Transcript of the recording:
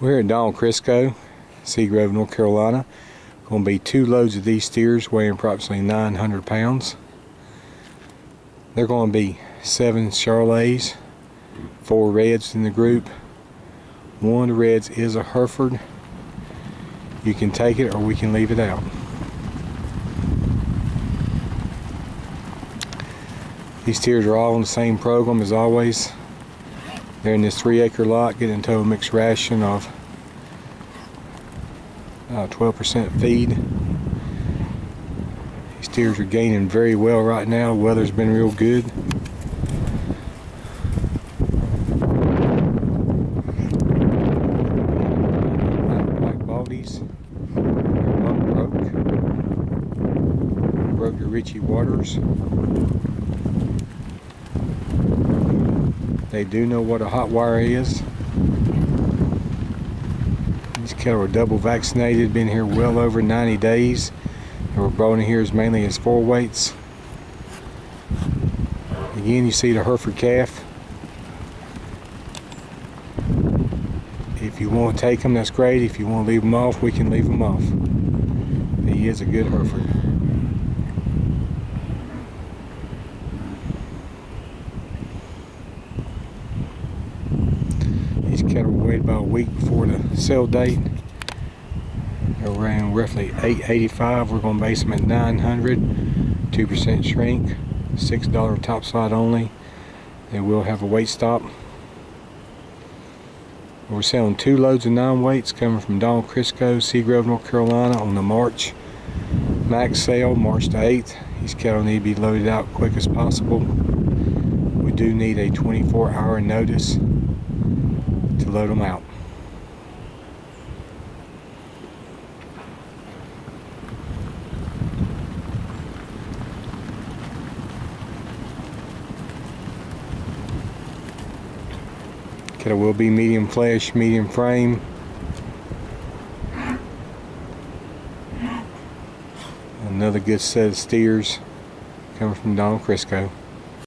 We're here at Donald Chriscoe, Seagrove, North Carolina. Going to be two loads of these steers weighing approximately 900 pounds. They're going to be seven Charolais, four reds in the group. One of the reds is a Hereford. You can take it or we can leave it out. These steers are all on the same program as always. They're in this three acre lot getting into a mixed ration of 12% uh, feed. These steers are gaining very well right now. The weather's been real good. Black Baldies. broke. Broke the Ritchie Waters. They do know what a hot wire is. These cattle are double vaccinated, been here well over 90 days. They were brought in here as mainly as four weights. Again, you see the Hereford calf. If you want to take them, that's great. If you want to leave them off, we can leave them off. He is a good Hereford. Cattle were weighed about a week before the sale date. Around roughly 885. We're going to base them at 900, 2% shrink, $6 top slide only. They will have a weight stop. We're selling two loads of nine weights coming from Donald Chriscoe, Seagrove, North Carolina on the March MACS sale, March the 8th. These cattle need to be loaded out quick as possible. We do need a 24 hour notice load them out. Cattle will be medium flesh, medium frame. Another good set of steers coming from Donald Chriscoe.